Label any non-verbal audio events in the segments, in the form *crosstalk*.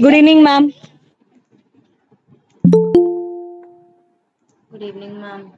Good evening, ma'am. Good evening, ma'am.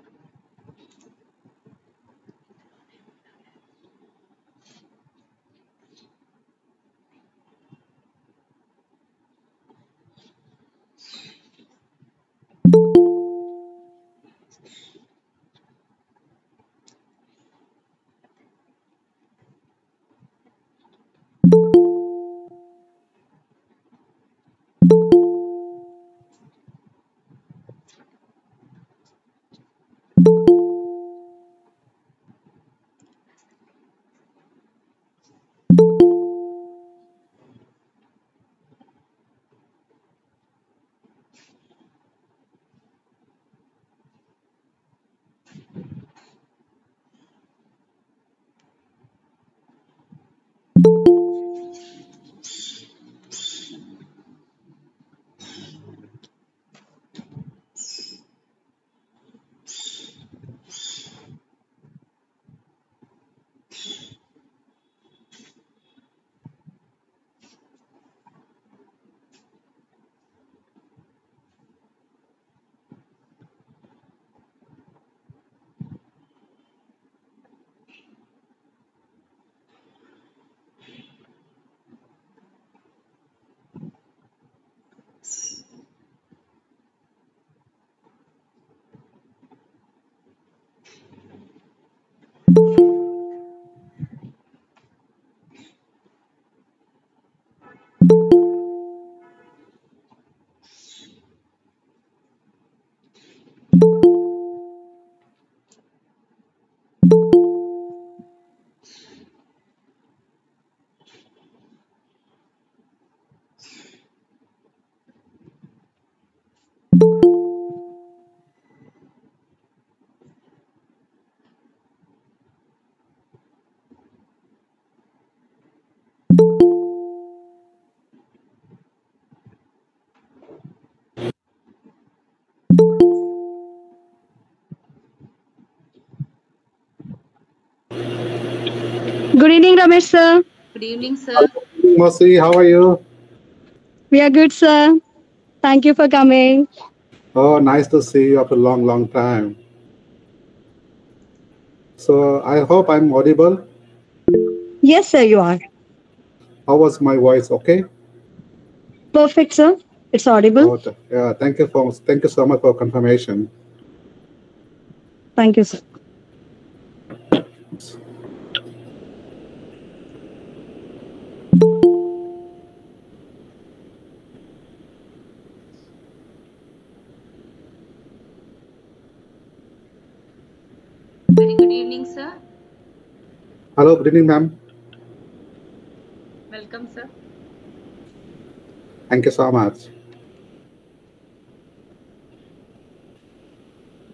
Evening, Ramesh sir. Good evening, sir. Mercy, how are you? We are good, sir. Thank you for coming. Oh, nice to see you after a long, long time. So I hope I'm audible. Yes, sir, you are. How was my voice? Okay. Perfect, sir. It's audible. Oh, yeah. Thank you for thank you so much for confirmation. Thank you, sir. Hello, good evening, ma'am. Welcome, sir. Thank you so much.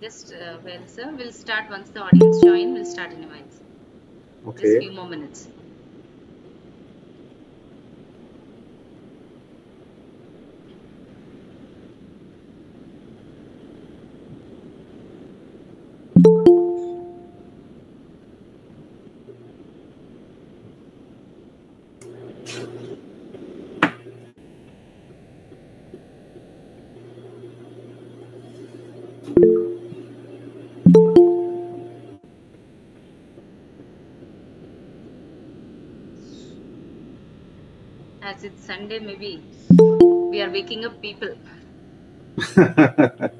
Just uh, well, sir. We'll start once the audience join. We'll start in a while. Okay. Just few more minutes. As it's Sunday, maybe we are waking up people. *laughs*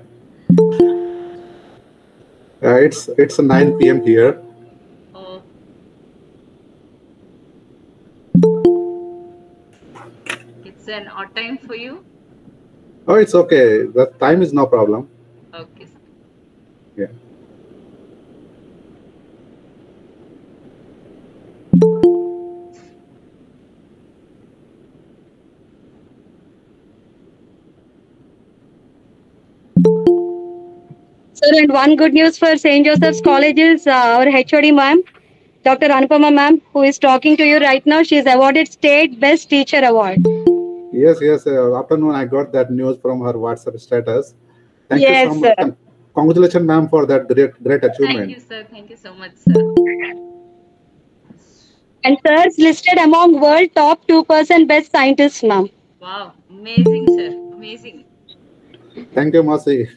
Uh, it's it's 9 p.m. here. Oh, it's an odd time for you. Oh, it's okay. The time is no problem. And one good news for St. Joseph's College is uh, our HOD ma'am, Dr. Anupama ma'am, who is talking to you right now. She is awarded State Best Teacher Award. Yes, yes. Uh, afternoon, I got that news from her WhatsApp status. Thank Yes, you so much. sir. Congratulations, ma'am, for that great great achievement. Thank achievement. you, sir. Thank you so much, sir. And sir is listed among world top 2% best scientists, ma'am. Wow, amazing, sir. Amazing. Thank you, Masi.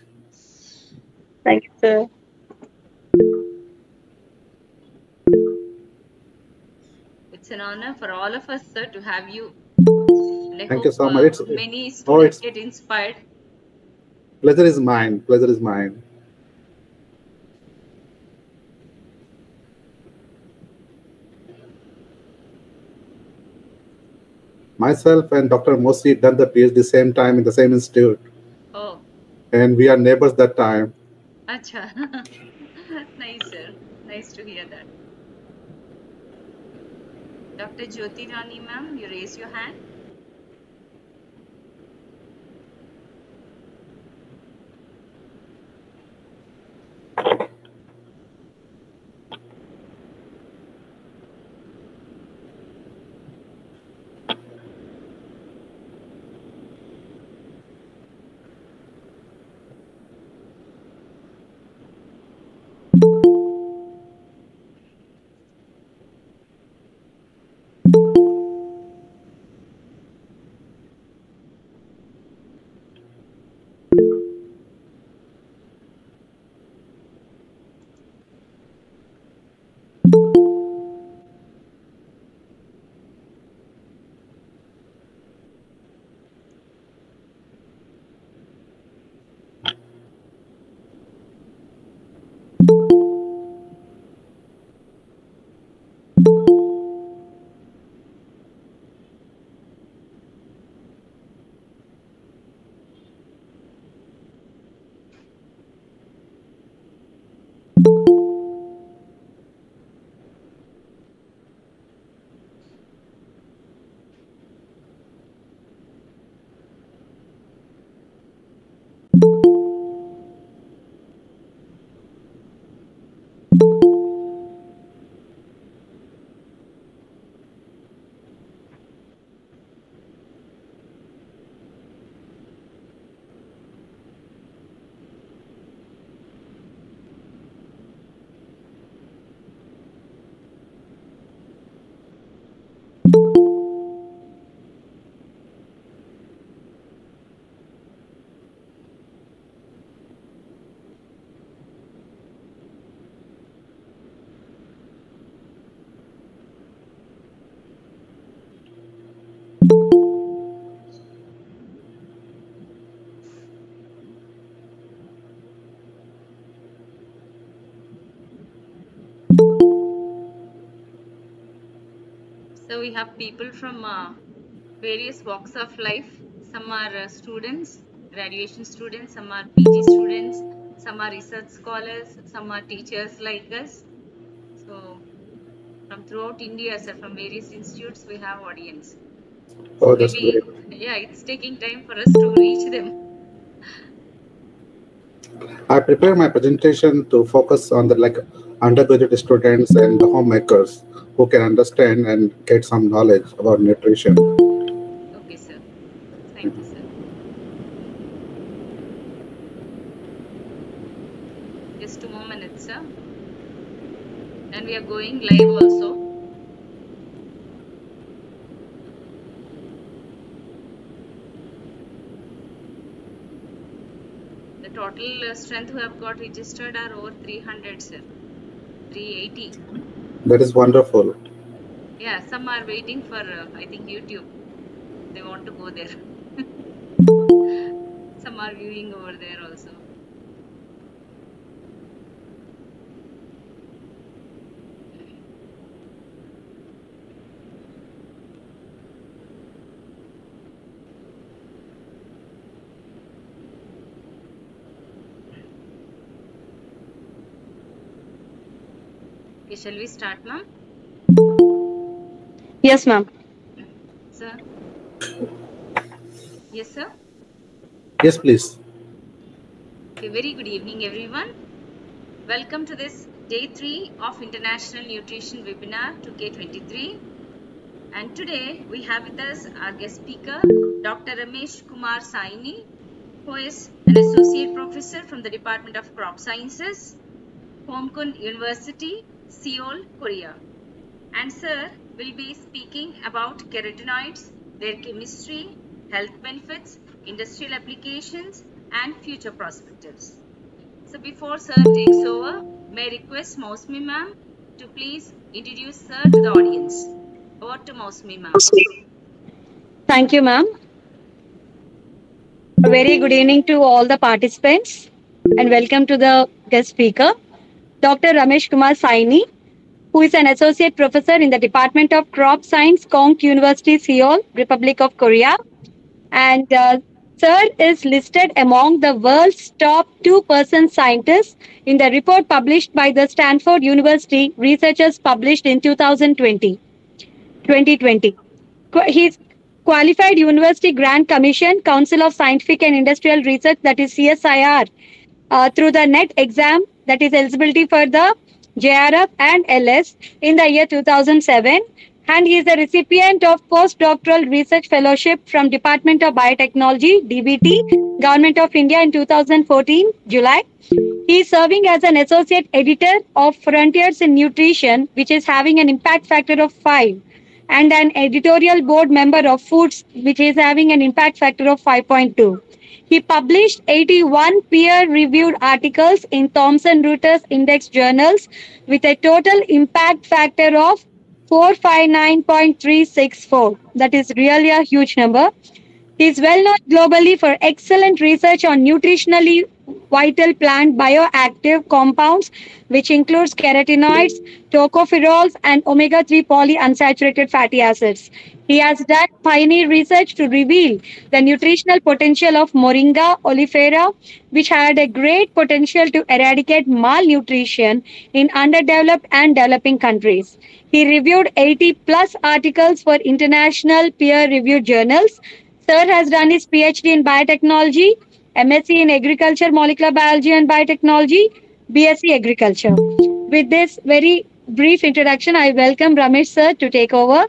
Thank you, sir. It's an honor for all of us, sir, to have you. I Thank you so uh, much. It's- many Oh, students it's- get inspired. Pleasure is mine. Pleasure is mine. Myself and Dr. Mosi done the PhD same time in the same institute, Oh, and we are neighbors that time. Acha. *laughs* nice, sir. Nice to hear that. Dr. Jyoti Rani, ma'am, you raise your hand. We have people from uh, various walks of life. Some are uh, students, graduation students, some are PG students, some are research scholars, some are teachers like us. So from throughout India, sir, from various institutes, we have audience. Oh, that's Maybe, great. yeah, it's taking time for us to reach them. I prepare my presentation to focus on the like undergraduate students and the homemakers who can understand and get some knowledge about nutrition. Okay, sir. Thank you, sir. Just two more minutes, sir. And we are going live also. The total strength who have got registered are over 300, sir. 380. That is wonderful. Yeah, some are waiting for, uh, I think, YouTube. They want to go there. *laughs* some are viewing over there also. Okay, shall we start, ma'am? Yes, ma'am. Sir? Yes, sir? Yes, please. Okay, very good evening, everyone. Welcome to this day three of International Nutrition Webinar 2K23. And today we have with us our guest speaker, Dr. Ramesh Kumar Saini, who is an associate professor from the Department of Crop Sciences, Konkuk University, Seoul, Korea. And sir will be speaking about carotenoids, their chemistry, health benefits, industrial applications, and future perspectives. So before Sir takes over, may I request Mausmi ma'am to please introduce Sir to the audience. Over to Mausmi ma'am. Thank you, ma'am. A very good evening to all the participants and welcome to the guest speaker, Dr. Ramesh Kumar Saini, who is an associate professor in the Department of Crop Science, Konkuk University, Seoul, Republic of Korea. And uh, Sir is listed among the world's top 2% scientists in the report published by the Stanford University researchers published in 2020. 2020. He's qualified University Grant Commission, Council of Scientific and Industrial Research, that is CSIR, uh, through the NET exam, that is eligibility for the JRF and LS in the year 2007. And he is a recipient of postdoctoral research fellowship from Department of Biotechnology, DBT, Government of India in 2014, July. He is serving as an associate editor of Frontiers in Nutrition, which is having an impact factor of 5 and an editorial board member of Foods, which is having an impact factor of 5.2. He published 81 peer reviewed articles in Thomson Reuters Index journals with a total impact factor of 459.364. That is really a huge number. He is well known globally for excellent research on nutritionally vital plant bioactive compounds, which includes carotenoids, tocopherols, and omega 3 polyunsaturated fatty acids. He has done pioneer research to reveal the nutritional potential of Moringa oleifera, which had a great potential to eradicate malnutrition in underdeveloped and developing countries. He reviewed 80 plus articles for international peer reviewed journals. Sir has done his PhD in biotechnology, MSc in agriculture, molecular biology, and biotechnology, BSc agriculture. With this very brief introduction, I welcome Ramesh sir to take over.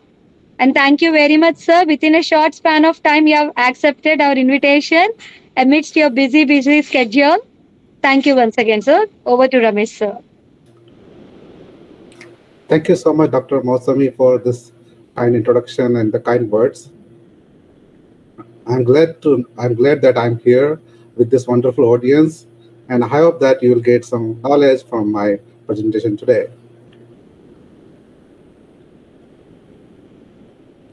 And thank you very much, sir. Within a short span of time, you have accepted our invitation amidst your busy, busy schedule. Thank you once again, sir. Over to Ramesh, sir. Thank you so much, Dr. Mosami, for this kind introduction and the kind words. I'm glad to I'm glad that I'm here with this wonderful audience, and I hope that you will get some knowledge from my presentation today.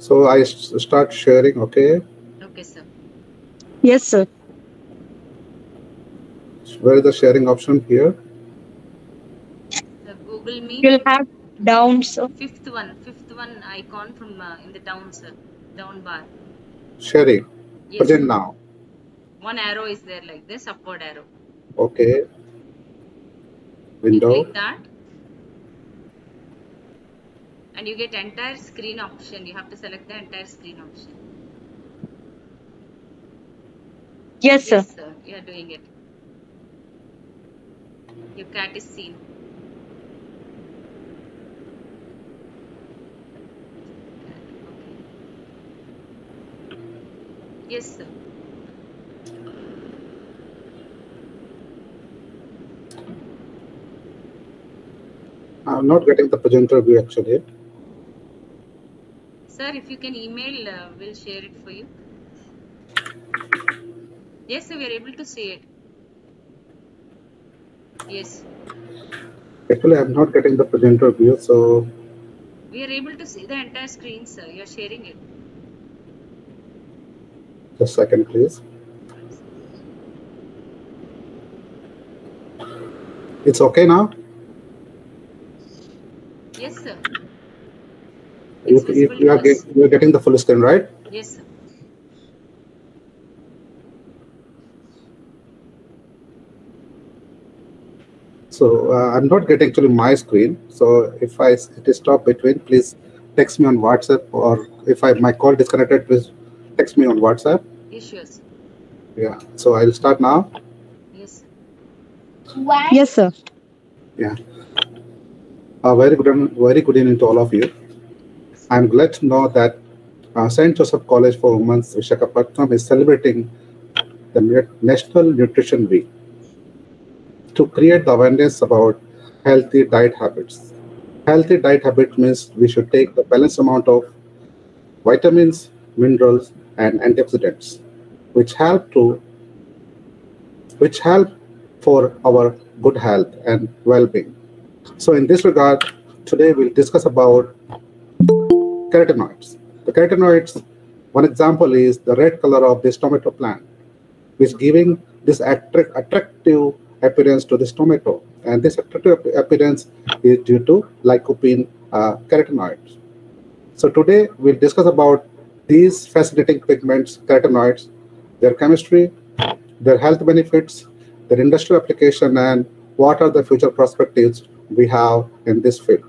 So I start sharing, okay? Okay, sir. Yes, sir. Where is the sharing option here? The Google Meet. You'll have down, sir. Fifth one, fifth one icon from uh, in the down, sir. Down bar. Sharing. Yes. Present now. One arrow is there like this, upward arrow. Okay. You Window. click that. And you get entire screen option. You have to select the entire screen option. Yes, sir. Yes, sir. You are doing it. Your cat is seen. Yes, sir. I'm not getting the presenter view actually. Sir, if you can email, uh, we'll share it for you. Yes, sir, we are able to see it. Yes, Actually, I'm not getting the presenter view, so we are able to see the entire screen, sir. You are sharing it. just a second, please. It's okay now? Yes, sir. You, you, you are get, you're getting the full screen, right? Yes, sir. So uh, I'm not getting actually my screen. So if I s- it I it is stop between, please text me on WhatsApp, or if I my call disconnected, please text me on WhatsApp. Yes, sure. Yeah. So I'll start now. Yes, sir. Yes, sir. Yeah. Uh, very good, very good evening to all of you. I'm glad to know that uh, St. Joseph College for Women, Vishakhapatnam, is celebrating the National Nutrition Week to create the awareness about healthy diet habits. Healthy diet habit means we should take the balanced amount of vitamins, minerals, and antioxidants, which help to which help for our good health and well-being. So in this regard, today we'll discuss about carotenoids. The carotenoids, one example is the red color of this tomato plant, which giving this attract, attractive appearance to this tomato. And this attractive appearance is due to lycopene uh, carotenoids. So today we'll discuss about these fascinating pigments, carotenoids, their chemistry, their health benefits, their industrial application, and what are the future perspectives we have in this field.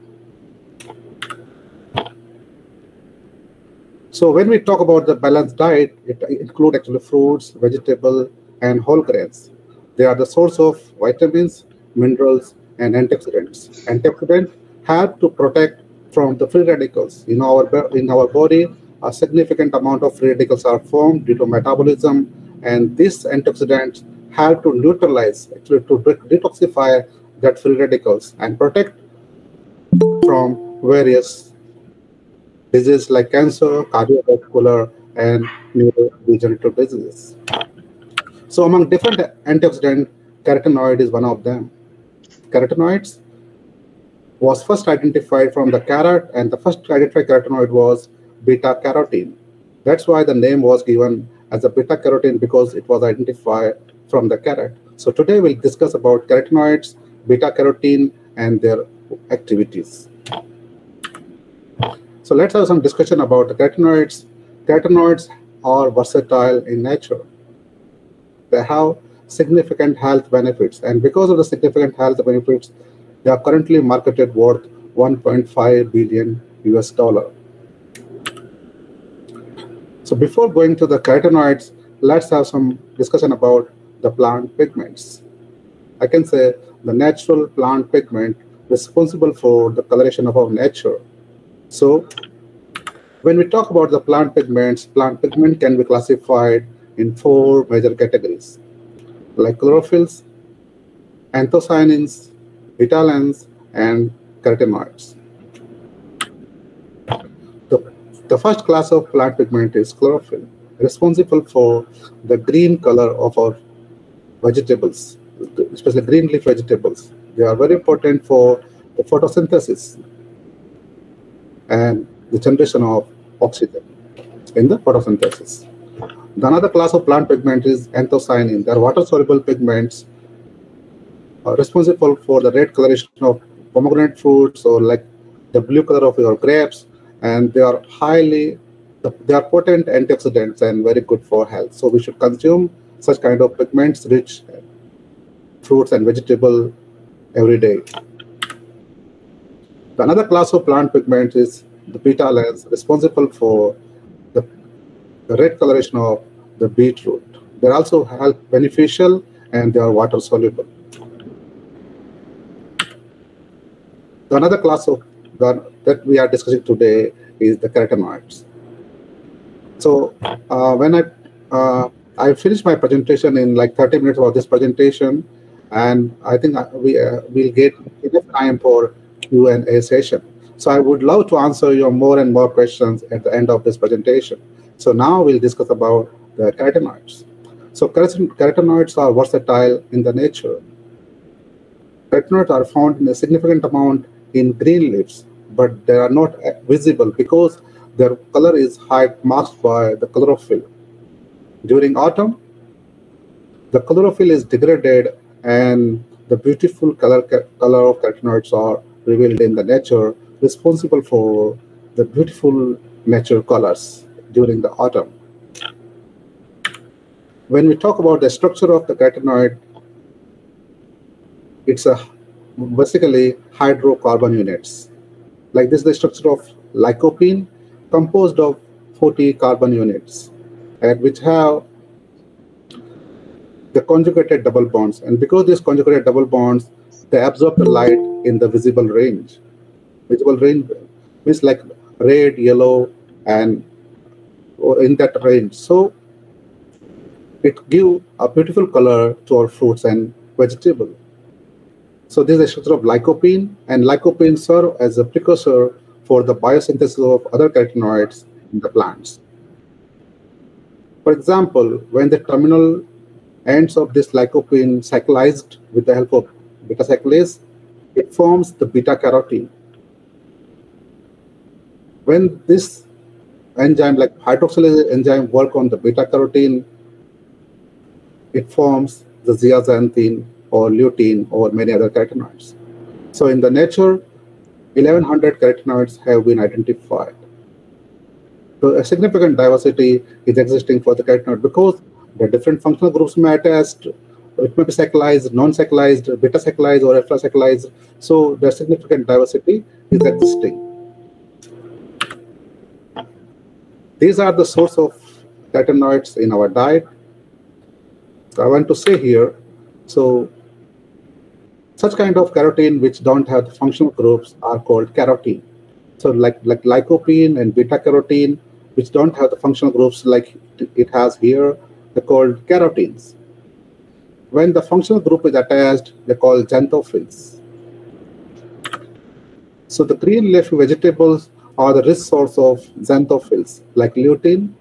So when we talk about the balanced diet, it includes actually fruits, vegetable, and whole grains. They are the source of vitamins, minerals, and antioxidants. Antioxidants help to protect from the free radicals. In our, in our body, a significant amount of free radicals are formed due to metabolism, and these antioxidants help to neutralize, actually to detoxify that free radicals and protect from various diseases like cancer, cardiovascular, and neurodegenerative diseases. So among different antioxidants, carotenoid is one of them. Carotenoids was first identified from the carrot, and the first identified carotenoid was beta carotene. That's why the name was given as a beta carotene because it was identified from the carrot. So today we'll discuss about carotenoids, beta carotene, and their activities. So let's have some discussion about the carotenoids. Carotenoids are versatile in nature. They have significant health benefits, and because of the significant health benefits, they are currently marketed worth 1.5 billion US dollar. So before going to the carotenoids, let's have some discussion about the plant pigments. I can say the natural plant pigment responsible for the coloration of our nature. So when we talk about the plant pigments, plant pigment can be classified in four major categories, like chlorophylls, anthocyanins, betalains, and carotenoids. The, the first class of plant pigment is chlorophyll, responsible for the green color of our vegetables, especially green leaf vegetables. They are very important for the photosynthesis and the generation of oxygen in the photosynthesis. The another class of plant pigment is anthocyanin. They are water-soluble pigments uh, responsible for the red coloration of pomegranate fruits or like the blue color of your grapes, and they are highly they are potent antioxidants and very good for health. So we should consume such kind of pigments rich fruits and vegetable every day. The another class of plant pigments is the betalains, responsible for the, the red coloration of the beetroot. They're also health beneficial and they are water soluble. The another class of that we are discussing today is the carotenoids. So uh, when I uh, I finished my presentation in like 30 minutes of this presentation, and I think we uh, will get enough time for Q and A session. So I would love to answer your more and more questions at the end of this presentation. So now we'll discuss about the carotenoids. So carotenoids are versatile in the nature. Carotenoids are found in a significant amount in green leaves, but they are not uh, visible because their color is high masked by the chlorophyll. During autumn, the chlorophyll is degraded and the beautiful color, color of carotenoids are revealed in the nature responsible for the beautiful natural colors during the autumn. When we talk about the structure of the carotenoid, it's a basically hydrocarbon units. Like this is the structure of lycopene composed of 40 carbon units and which have the conjugated double bonds. And because these conjugated double bonds, they absorb the light in the visible range. Visible range means like red, yellow, and in that range. So it gives a beautiful color to our fruits and vegetable. So this is a structure of lycopene, and lycopene serve as a precursor for the biosynthesis of other carotenoids in the plants. For example, when the terminal ends of this lycopene cyclized with the help of beta cyclase, it forms the beta carotene. When this enzyme, like hydroxylase enzyme, work on the beta carotene, it forms the zeaxanthin or lutein or many other carotenoids. So in the nature, 1100 carotenoids have been identified. So a significant diversity is existing for the carotenoid because the different functional groups may attest, it may be cyclized, non-cyclized, beta-cyclized or alpha-cyclized. So the significant diversity is existing. These are the source of carotenoids in our diet. I want to say here, so such kind of carotene which don't have the functional groups are called carotene. So like, like lycopene and beta carotene, which don't have the functional groups like it has here, they're called carotenes. When the functional group is attached, they're called xanthophylls. So the green leafy vegetables are the rich source of xanthophylls like lutein,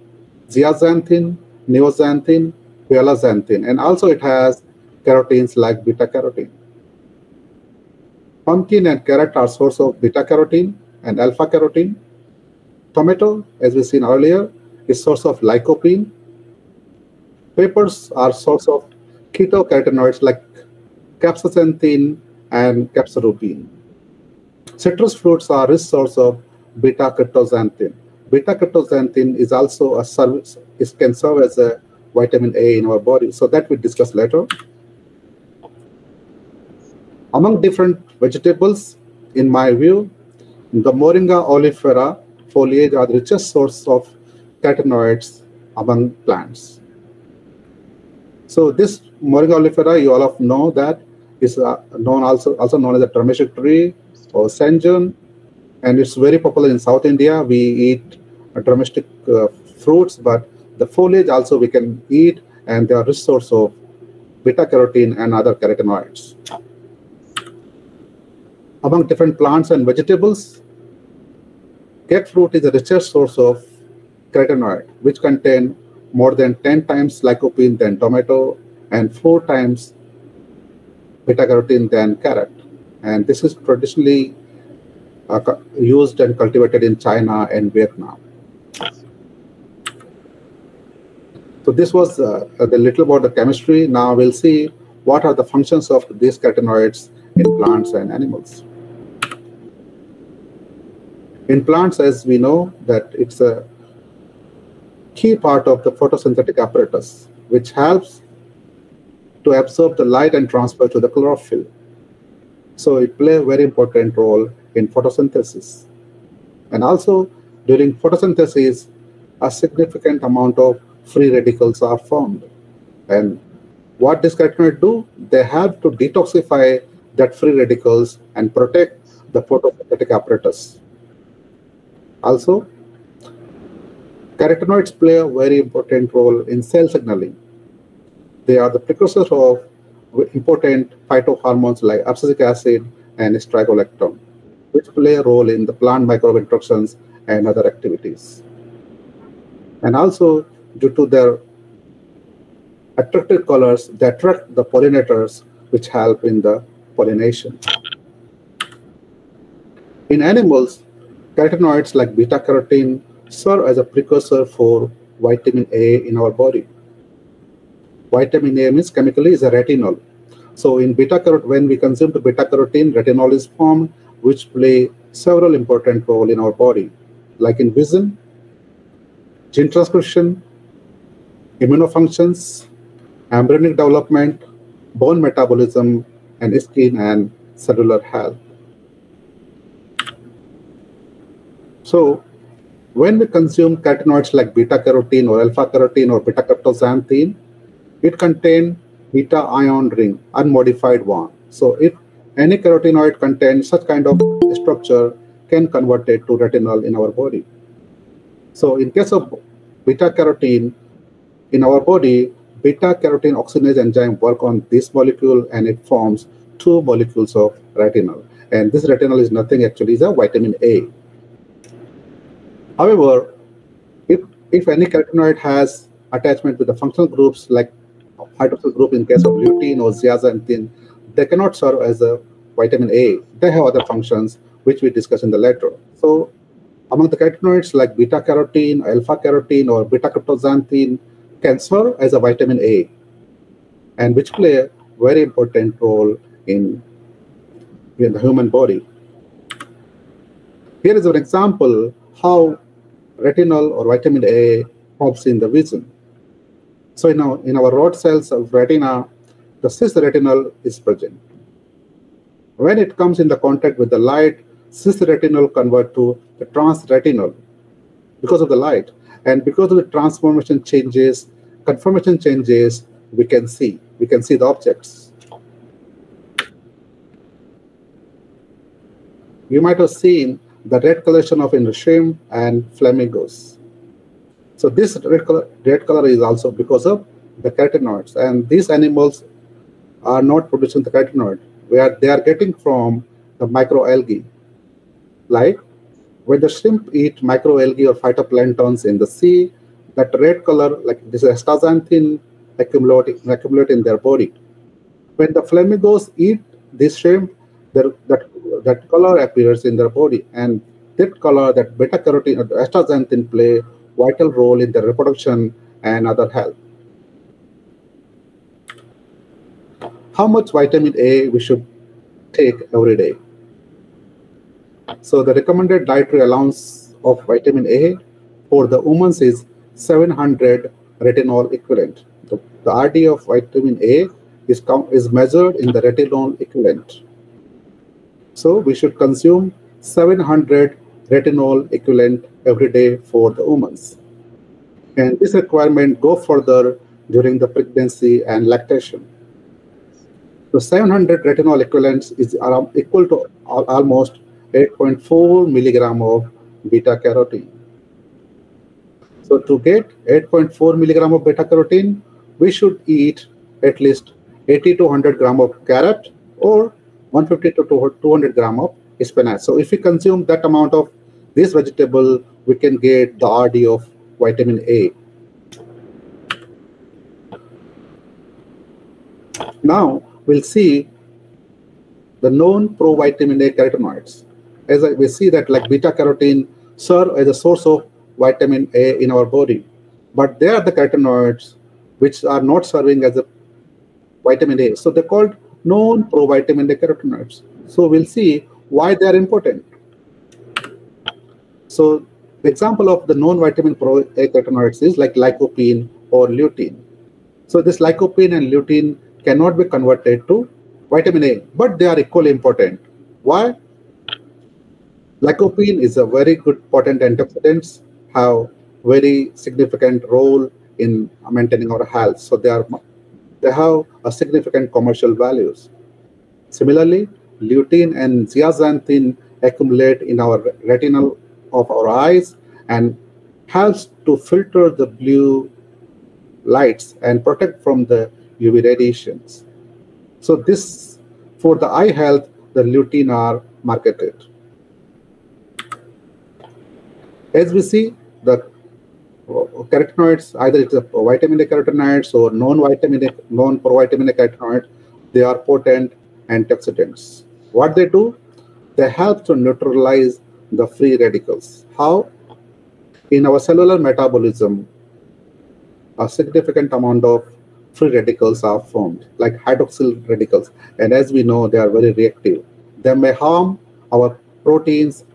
zeaxanthin, neoxanthin, violaxanthin, and also it has carotenes like beta carotene. Pumpkin and carrot are source of beta carotene and alpha carotene. Tomato, as we seen earlier, is source of lycopene. Peppers are source of carotenoids like capsanthin and capsaicin. Citrus fruits are rich source of beta cryptoxanthin. Beta cryptoxanthin is also a service, it can serve as a vitamin A in our body. So that we discuss later. Among different vegetables, in my view, the Moringa oleifera foliage are the richest source of carotenoids among plants. So this Moringa oleifera, you all of know that is uh, known also also known as the drumstick tree or senjun and it's very popular in South India. We eat drumstick uh, fruits, but the foliage also we can eat, and they are rich source of beta carotene and other carotenoids. Among different plants and vegetables, fruit is the richest source of carotenoid, which contain more than 10 times lycopene than tomato and four times beta carotene than carrot. And this is traditionally uh, used and cultivated in China and Vietnam. So this was uh, the little about the chemistry. Now we'll see what are the functions of these carotenoids in plants and animals. In plants, as we know, that it's a key part of the photosynthetic apparatus, which helps to absorb the light and transfer to the chlorophyll. So it plays a very important role in photosynthesis. And also during photosynthesis, a significant amount of free radicals are formed. And what this carotenoid do? They have to detoxify that free radicals and protect the photosynthetic apparatus. Also, carotenoids play a very important role in cell signaling. They are the precursors of important phytohormones like abscisic acid and strigolactone which play a role in the plant microbe instructions and other activities. And also, due to their attractive colors, they attract the pollinators, which help in the pollination. In animals, carotenoids like beta carotene serve as a precursor for vitamin A in our body. Vitamin A means chemically is a retinol. So in beta carotene, when we consume beta carotene, retinol is formed which play several important role in our body, like in vision, gene transcription, immunofunctions, embryonic development, bone metabolism, and skin and cellular health. So when we consume carotenoids like beta carotene or alpha carotene or beta cryptoxanthin, it contains beta ion ring, unmodified one. So it any carotenoid contains such kind of structure can convert it to retinol in our body. So in case of beta carotene, in our body, beta carotene oxidase enzyme work on this molecule and it forms two molecules of retinol. And this retinol is nothing actually, is a vitamin A. However, if, if any carotenoid has attachment with the functional groups like hydroxyl group in case of lutein or zeaxanthin, they cannot serve as a vitamin A. They have other functions which we discuss in the later. So among the carotenoids like beta carotene, alpha carotene, or beta cryptoxanthin can serve as a vitamin A and which play a very important role in, in the human body. Here is an example how retinol or vitamin A helps in the vision. So in our, in our rod cells of retina, the cis retinol is present. When it comes in the contact with the light, cis retinol convert to the trans retinol because of the light. And because of the transformation changes, conformation changes, we can see. We can see the objects. You might have seen the red coloration of shrimp and flamingos. So this red color, red color is also because of the carotenoids. And these animals are not producing the carotenoid, where they are getting from the microalgae. Like when the shrimp eat microalgae or phytoplanktons in the sea, that red color, like this astaxanthin, accumulate, accumulate in their body. When the flamingos eat this shrimp, their, that, that color appears in their body. And that color, that beta carotene, uh, astaxanthin play vital role in the reproduction and other health. How much vitamin A we should take every day? So the recommended dietary allowance of vitamin A for the women is 700 retinol equivalent. The, the RD of vitamin A is, is measured in the retinol equivalent. So we should consume 700 retinol equivalent every day for the women. And this requirement go further during the pregnancy and lactation. So 700 retinol equivalents is around equal to almost 8.4 milligram of beta carotene. So to get 8.4 milligram of beta carotene, we should eat at least 80 to 100 gram of carrot or 150 to 200 gram of spinach. So if we consume that amount of this vegetable, we can get the RD of vitamin A. Now we'll see the known provitamin A carotenoids. As we see that like beta carotene serve as a source of vitamin A in our body, but they are the carotenoids which are not serving as a vitamin A. So they're called known provitamin A carotenoids. So we'll see why they are important. So the example of the known vitamin pro carotenoids is like lycopene or lutein. So this lycopene and lutein cannot be converted to vitamin A, but they are equally important. Why? Lycopene is a very good potent antioxidants, have very significant role in maintaining our health. So they are they have a significant commercial values. Similarly, lutein and zeaxanthin accumulate in our retinal of our eyes and helps to filter the blue lights and protect from the UV radiations. So this, for the eye health, the lutein are marketed. As we see, the carotenoids, either it's a vitamin A carotenoids or non-vitamin A, non-provitamin A carotenoid, they are potent antioxidants. What they do? They help to neutralize the free radicals. How? In our cellular metabolism, a significant amount of free radicals are formed, like hydroxyl radicals. And as we know, they are very reactive. They may harm our proteins,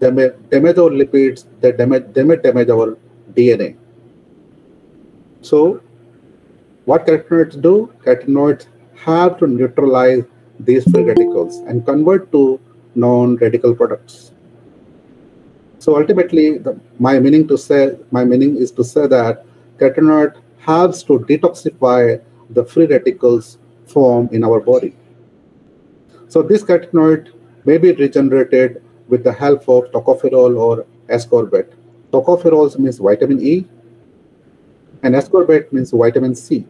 they may damage our lipids, they, damage, they may damage our DNA. So what carotenoids do? Carotenoids have to neutralize these free radicals and convert to non-radical products. So ultimately, the, my meaning to say my meaning is to say that carotenoid helps to detoxify the free radicals formed in our body. So this carotenoid may be regenerated with the help of tocopherol or ascorbate. Tocopherol means vitamin E, and ascorbate means vitamin C.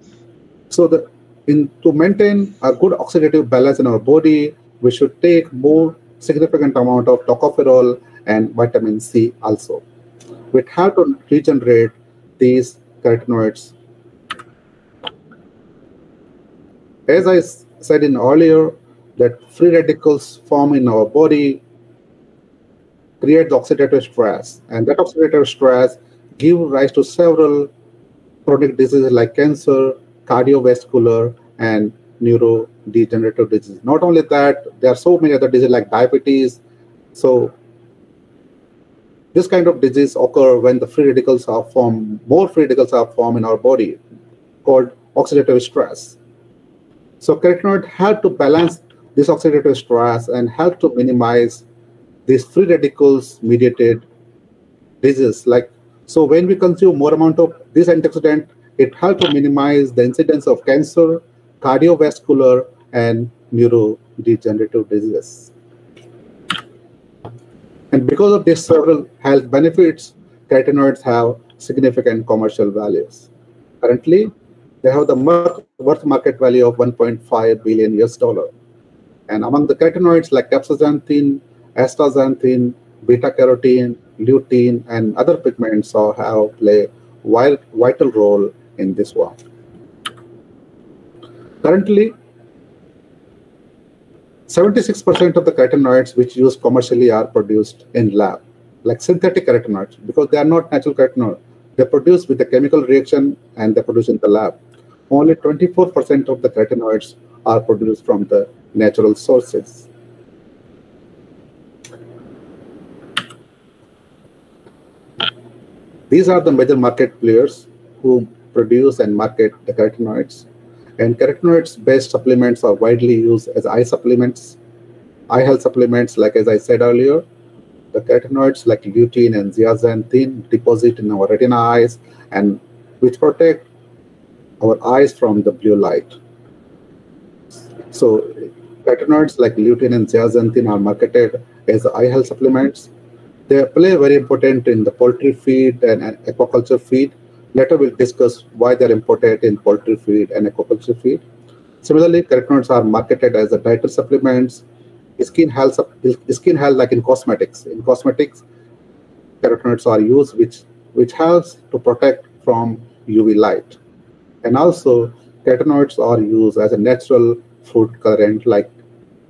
So the in to maintain a good oxidative balance in our body, we should take more significant amount of tocopherol and vitamin C also. We have to regenerate these carotenoids. As I said in earlier, that free radicals form in our body create the oxidative stress, and that oxidative stress give rise to several chronic diseases like cancer, cardiovascular, and neurodegenerative disease. Not only that, there are so many other diseases like diabetes. So this kind of disease occur when the free radicals are formed, more free radicals are formed in our body, called oxidative stress. So carotenoid help to balance this oxidative stress and help to minimize these free radicals mediated diseases. Like so, when we consume more amount of this antioxidant, it helps to minimize the incidence of cancer, cardiovascular, and neurodegenerative diseases. And because of these several health benefits, carotenoids have significant commercial values. Currently, they have the worth market value of 1.5 billion US dollar. And among the carotenoids like capsanthin, astaxanthin, beta carotene, lutein, and other pigments have play vital role in this one. Currently, 76% of the carotenoids which used commercially are produced in lab, like synthetic carotenoids, because they are not natural carotenoids. They're produced with a chemical reaction and they're produced in the lab. Only 24% of the carotenoids are produced from the natural sources. These are the major market players who produce and market the carotenoids. And carotenoids-based supplements are widely used as eye supplements, eye health supplements, like as I said earlier. The carotenoids like lutein and zeaxanthin deposit in our retina eyes and which protect our eyes from the blue light. So carotenoids like lutein and zeaxanthin are marketed as eye health supplements. They play very important in the poultry feed and aquaculture feed Later, we'll discuss why they're important in poultry feed and aquaculture feed. Similarly, carotenoids are marketed as a dietary supplements, skin health, skin health like in cosmetics. In cosmetics, carotenoids are used, which which helps to protect from UV light. And also, carotenoids are used as a natural food colorant, like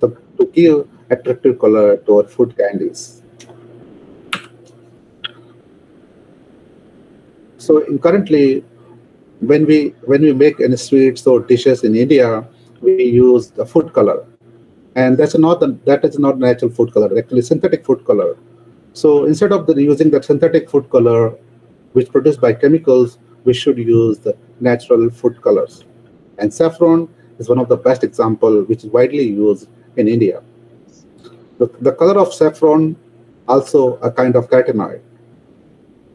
to, to give attractive color to our food candies. So currently, when we when we make any sweets or dishes in India, we use the food color, and that's not the, that is not natural food color. Actually, synthetic food color. So instead of the, using the synthetic food color, which produced by chemicals, we should use the natural food colors. And saffron is one of the best example, which is widely used in India. The, the color of saffron also a kind of carotenoid,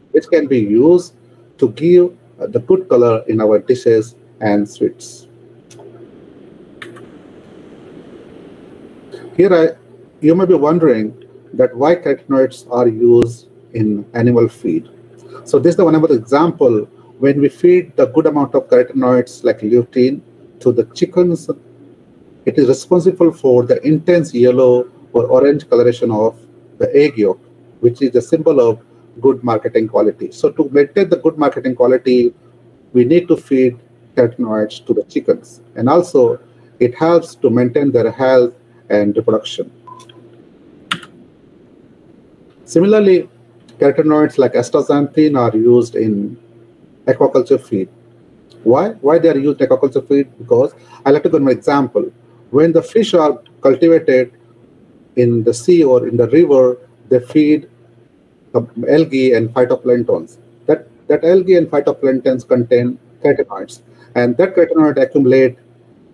which can be used to give uh, the good color in our dishes and sweets. Here, I, you may be wondering that why carotenoids are used in animal feed. So this is the one of the example when we feed the good amount of carotenoids like lutein to the chickens, it is responsible for the intense yellow or orange coloration of the egg yolk, which is the symbol of good marketing quality. So to maintain the good marketing quality, we need to feed carotenoids to the chickens. And also, it helps to maintain their health and reproduction. Similarly, carotenoids like astaxanthin are used in aquaculture feed. Why? Why they are used in aquaculture feed? Because I like to give an example. When the fish are cultivated in the sea or in the river, they feed algae and phytoplanktons. That, that algae and phytoplanktons contain carotenoids, and that carotenoid accumulate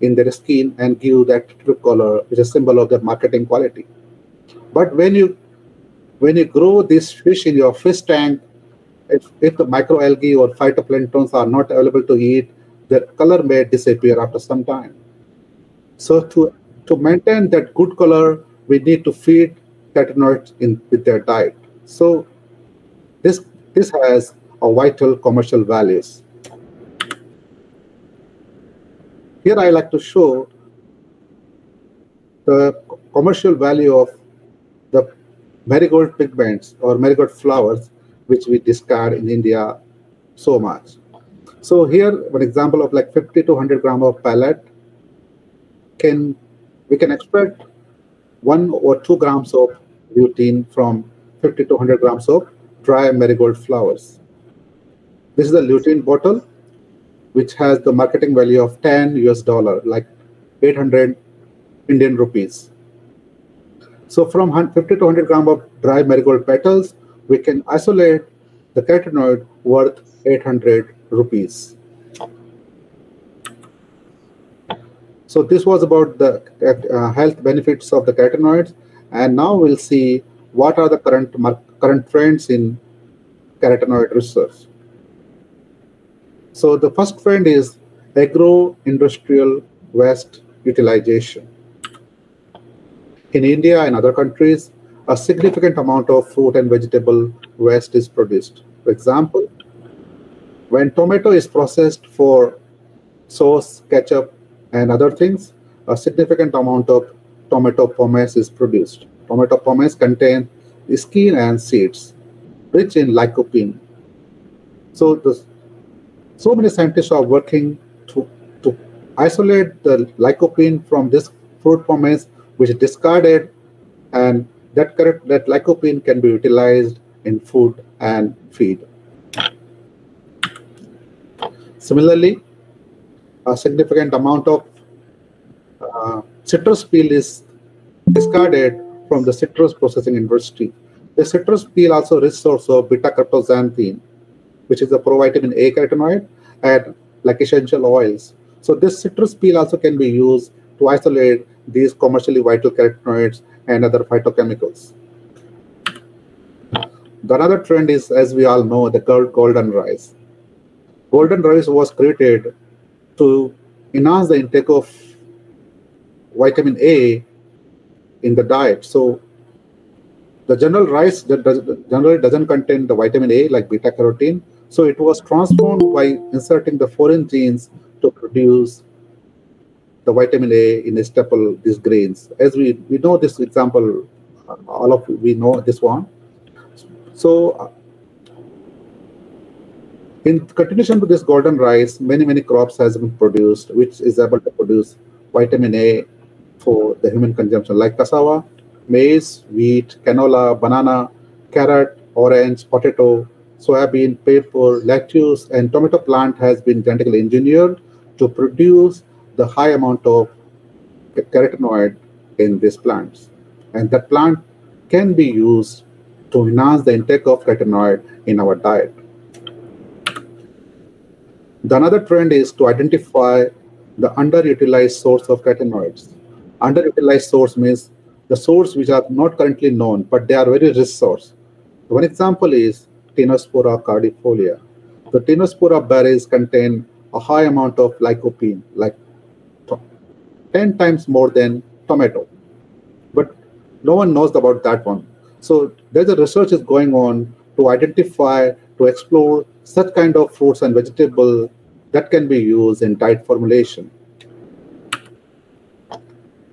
in their skin and give that true color, which is a symbol of their marketing quality. But when you when you grow this fish in your fish tank, if, if the microalgae or phytoplanktons are not available to eat, their color may disappear after some time. So to, to maintain that good color, we need to feed carotenoids in with their diet. So this, this has a vital commercial values. Here I like to show the commercial value of the marigold pigments or marigold flowers, which we discard in India so much. So here, one example of like 50 to 100 gram of pellet can we can extract one or two grams of lutein from 50 to 100 grams of dry marigold flowers. This is a lutein bottle, which has the marketing value of 10 US dollar, like 800 Indian rupees. So from 50 to 100 gram of dry marigold petals, we can isolate the carotenoid worth 800 rupees. So this was about the uh, health benefits of the carotenoids, and now we'll see what are the current current trends in carotenoid research. So the first trend is agro-industrial waste utilization. In India and other countries, a significant amount of fruit and vegetable waste is produced. For example, when tomato is processed for sauce, ketchup, and other things, a significant amount of tomato pomace is produced. Tomato pomace contains skin and seeds, rich in lycopene. So, the, so many scientists are working to, to isolate the lycopene from this fruit pomace, which is discarded, and that correct that lycopene can be utilized in food and feed. Similarly, a significant amount of uh, citrus peel is discarded from the citrus processing industry. The citrus peel also rich source of beta-cryptoxanthin, which is a provitamin A carotenoid, and like essential oils. So this citrus peel also can be used to isolate these commercially vital carotenoids and other phytochemicals. The another trend is, as we all know, the golden rice. Golden rice was created to enhance the intake of vitamin A in the diet. So the general rice that does, generally doesn't contain the vitamin A like beta carotene. So it was transformed by inserting the foreign genes to produce the vitamin A in a staple these grains. As we we know this example, uh, all of we know this one. So uh, in continuation to this golden rice, many, many crops has been produced, which is able to produce vitamin A for the human consumption, like cassava, maize, wheat, canola, banana, carrot, orange, potato, soybean, pepper, lettuce, and tomato plant has been genetically engineered to produce the high amount of carotenoid in these plants. And that plant can be used to enhance the intake of carotenoid in our diet. The another trend is to identify the underutilized source of carotenoids. Underutilized source means the source which are not currently known, but they are very rich source. One example is Tinospora cordifolia. The Tinospora berries contain a high amount of lycopene, like 10 times more than tomato. But no one knows about that one. So there's a research is going on to identify, to explore such kind of fruits and vegetable that can be used in diet formulation.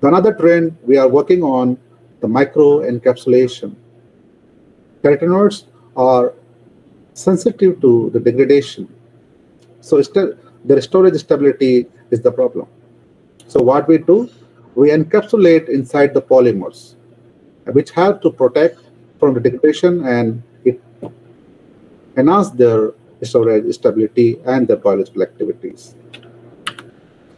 Another trend we are working on the micro encapsulation. Carotenoids are sensitive to the degradation. So their storage stability is the problem. So what we do, we encapsulate inside the polymers, which help to protect from the degradation and it enhance their storage stability and their biological activities.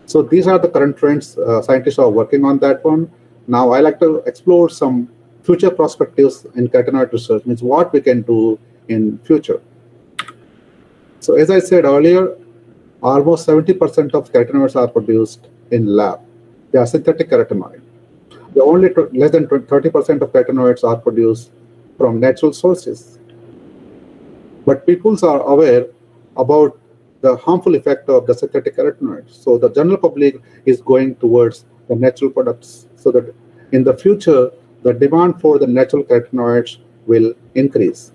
So these are the current trends. Uh, scientists are working on that one. Now I like to explore some future perspectives in carotenoid research, means what we can do in future. So as I said earlier, almost 70% of carotenoids are produced in lab. They are synthetic carotenoid. The only less than 30% of carotenoids are produced from natural sources. But people are aware about the harmful effect of the synthetic carotenoids. So the general public is going towards the natural products so that in the future, the demand for the natural carotenoids will increase.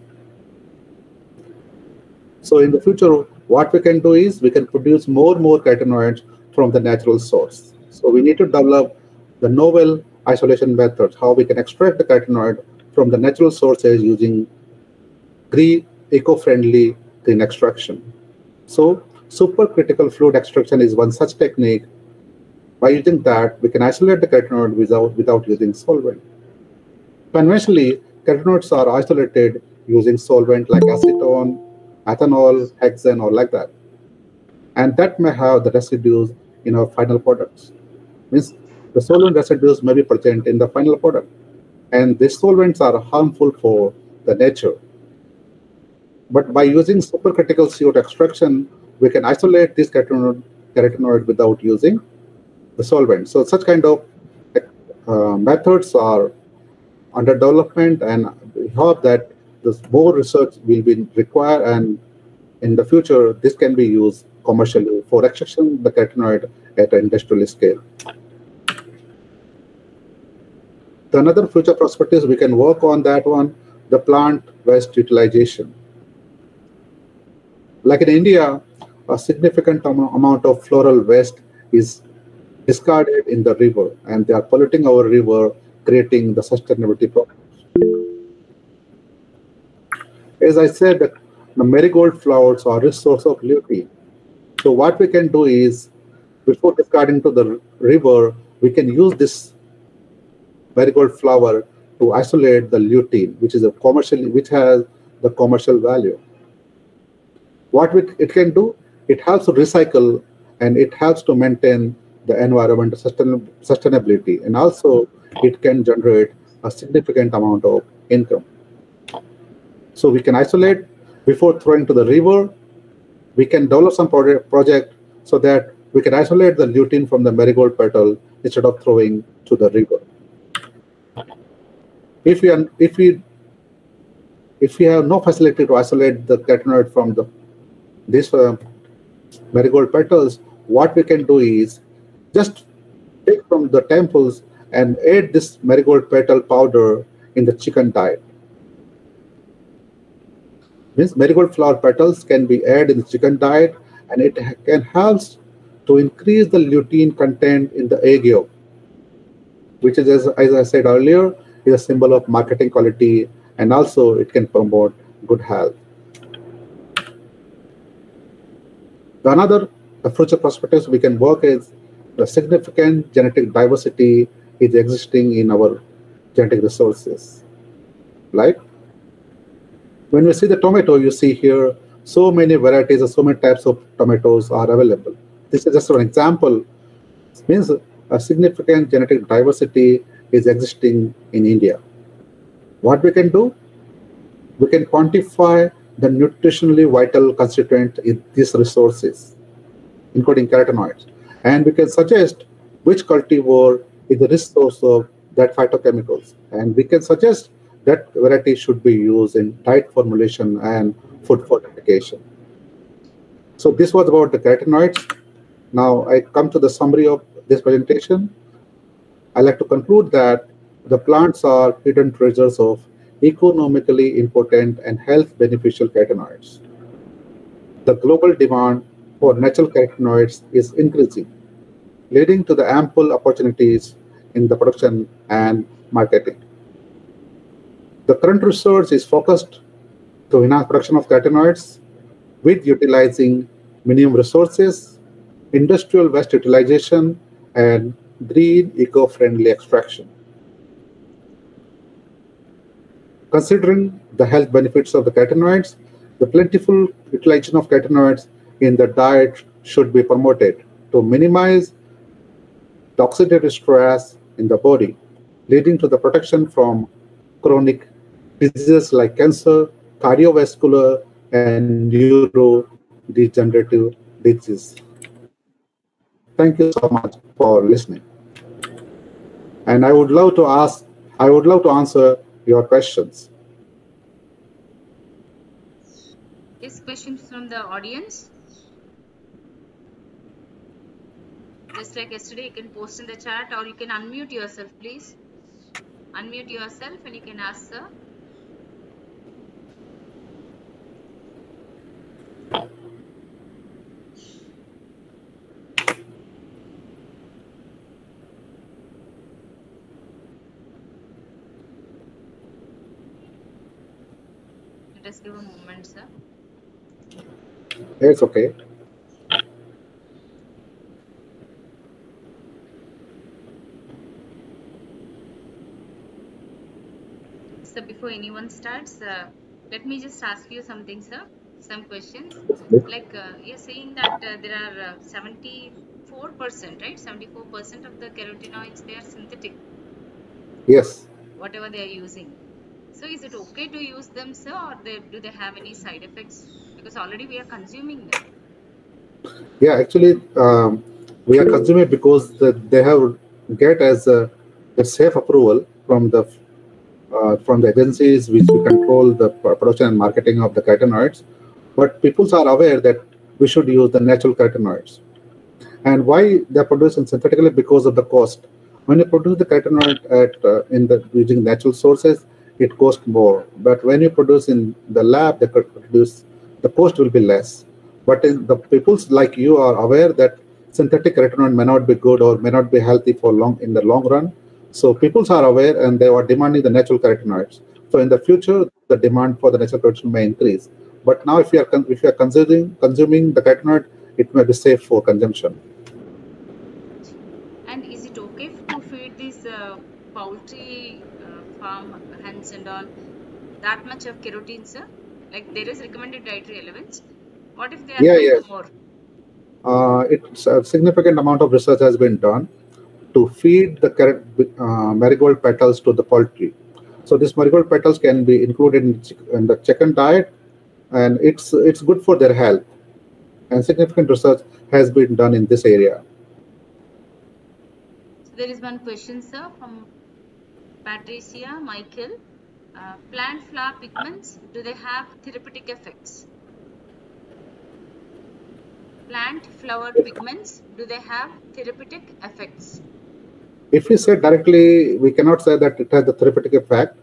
So in the future, what we can do is we can produce more and more carotenoids from the natural source. So we need to develop the novel isolation methods, how we can extract the carotenoid from the natural sources using green, eco-friendly green extraction. So supercritical fluid extraction is one such technique. By using that, we can isolate the carotenoid without, without using solvent. Conventionally, carotenoids are isolated using solvent like acetone, ethanol, hexane, or like that. And that may have the residues in our final products. Means the solvent residues may be present in the final product. And these solvents are harmful for the nature. But by using supercritical CO2 extraction, we can isolate this carotenoid, carotenoid without using the solvent. So such kind of uh, methods are under development, and we hope that this more research will be required, and in the future, this can be used commercially for extraction the carotenoid at an industrial scale. The another future prospect is we can work on that one, the plant waste utilization. Like in India, a significant amount of floral waste is discarded in the river and they are polluting our river, creating the sustainability problems. As I said, the marigold flowers are a source of lutein. So what we can do is, before discarding to the river, we can use this marigold flower to isolate the lutein, which is a commercially, which has the commercial value. What it can do, it helps to recycle and it helps to maintain the environment sustain, sustainability, and also it can generate a significant amount of income. So we can isolate before throwing to the river. We can develop some project, project so that we can isolate the lutein from the marigold petal instead of throwing to the river. If we if we if we have no facility to isolate the carotenoid from the this uh, marigold petals, what we can do is just take from the temples and add this marigold petal powder in the chicken diet. Means marigold flower petals can be added in the chicken diet and it can help to increase the lutein content in the egg yolk, which is, as, as I said earlier, is a symbol of marketing quality and also it can promote good health. The another future perspectives we can work is the significant genetic diversity is existing in our genetic resources. Like when we see the tomato, you see here so many varieties or so many types of tomatoes are available. This is just an example. Means a significant genetic diversity is existing in India. What we can do? We can quantify the nutritionally vital constituent in these resources, including carotenoids. And we can suggest which cultivar is the risk source of that phytochemicals. And we can suggest that variety should be used in diet formulation and food fortification. So this was about the carotenoids. Now I come to the summary of this presentation. I like to conclude that the plants are hidden treasures of economically important and health beneficial carotenoids. The global demand for natural carotenoids is increasing, leading to the ample opportunities in the production and marketing. The current research is focused to enhance production of carotenoids with utilizing minimum resources, industrial waste utilization, and green eco-friendly extraction. Considering the health benefits of the carotenoids, the plentiful utilization of carotenoids in the diet should be promoted to minimize the oxidative stress in the body, leading to the protection from chronic diseases like cancer, cardiovascular, and neurodegenerative diseases. Thank you so much for listening. And I would love to ask, I would love to answer your questions. Yes, questions from the audience? Just like yesterday, you can post in the chat or you can unmute yourself, please. Unmute yourself and you can ask, sir. just give a moment, sir. It's okay. So before anyone starts, uh, let me just ask you something, sir. Some questions. Like uh, you're saying that uh, there are uh, 74%, right? 74% of the carotenoids, they are synthetic. Yes. Whatever they are using. So is it okay to use them, sir, or they, do they have any side effects? Because already we are consuming them. Yeah, actually, um, we are consuming because the, they have get as a, a safe approval from the uh, from the agencies which control the production and marketing of the carotenoids. But people are aware that we should use the natural carotenoids. And why they are produced synthetically? Because of the cost. When you produce the carotenoid at uh, in the using natural sources, it costs more. But when you produce in the lab, the produce the cost will be less. But in the peoples like you are aware that synthetic carotenoid may not be good or may not be healthy for long in the long run. So peoples are aware and they are demanding the natural carotenoids. So in the future, the demand for the natural carotenoid may increase. But now, if you are if you are consuming consuming the carotenoid, it may be safe for consumption. And is it okay to feed these uh, poultry uh, farm and all that much of carotene, sir? Like there is recommended dietary allowance. What if they are Yeah, yes. more? Uh, it's a significant amount of research has been done to feed the carrot, uh, marigold petals to the poultry. So these marigold petals can be included in, in the chicken diet, and it's it's good for their health. And significant research has been done in this area. So there is one question, sir, from Patricia Michael. Uh, plant flower pigments, do they have therapeutic effects? Plant flower pigments, do they have therapeutic effects? If we say directly, we cannot say that it has the therapeutic effect.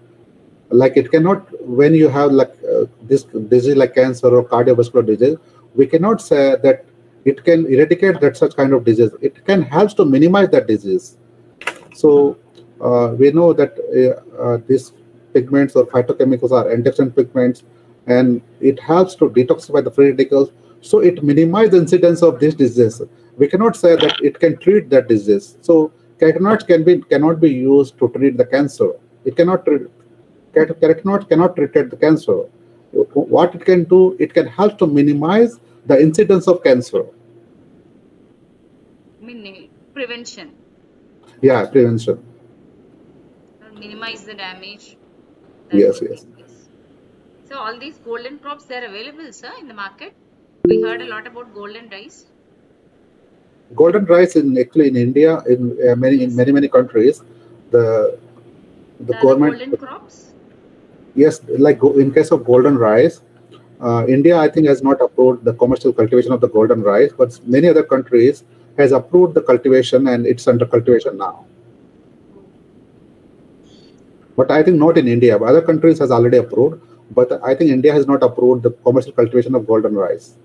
Like it cannot, when you have like uh, this disease like cancer or cardiovascular disease, we cannot say that it can eradicate that such kind of disease. It can help to minimize that disease. So uh, we know that uh, uh, these pigments or phytochemicals are antioxidant pigments, and it helps to detoxify the free radicals. So it minimizes the incidence of this disease. We cannot say that it can treat that disease. So carotenoids can be cannot be used to treat the cancer. It cannot treat carotenoids cannot treat the cancer. What it can do, it can help to minimize the incidence of cancer. Mean, eh, prevention, Yeah, prevention. uh, minimize the damage. Yes, yes. So all these golden crops, they're available, sir, in the market. We heard a lot about golden rice. golden rice in actually in India in uh, many in many many countries the the The, the government golden crops. yes like in case of golden rice uh, India I think has not approved the commercial cultivation of the golden rice but many other countries has approved the cultivation and it's under cultivation now but I think not in India. But other countries has already approved but I think India has not approved the commercial cultivation of golden rice.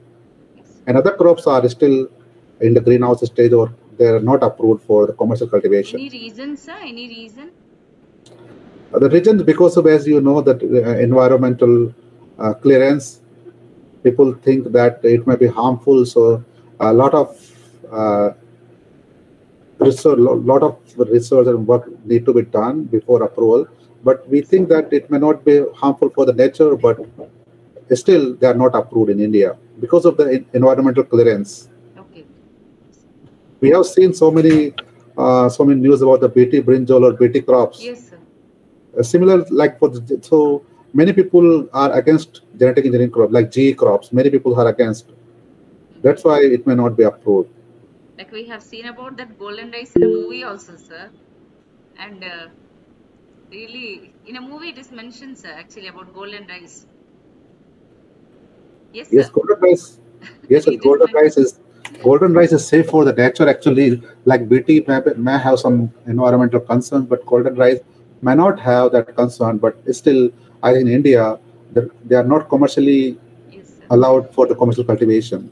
And other crops are still in the greenhouse stage or they are not approved for the commercial cultivation. Any reason, sir? Any reason? Uh, the reason because of as you know that uh, environmental uh, clearance people think that it may be harmful. So a lot of uh, research lot of research and work need to be done before approval but we think that it may not be harmful for the nature but still they are not approved in india because of the environmental clearance Okay. we have seen so many uh, so many news about the bt brinjal or bt crops Yes, sir. uh, similar like for the, so many people are against genetic engineering crops, like GE crops. Many people are against. That's why it may not be approved. Like we have seen about that golden rice in a movie also, sir. And uh, really, in a movie it is mentioned, sir, actually about golden rice. Yes, Yes, sir. golden rice. *laughs* Yes, is golden rice is golden rice is safe for the nature. Actually, like BT may, may have some environmental concern but golden rice may not have that concern. But still, I think in India they- they are not commercially Yes, allowed for the commercial cultivation.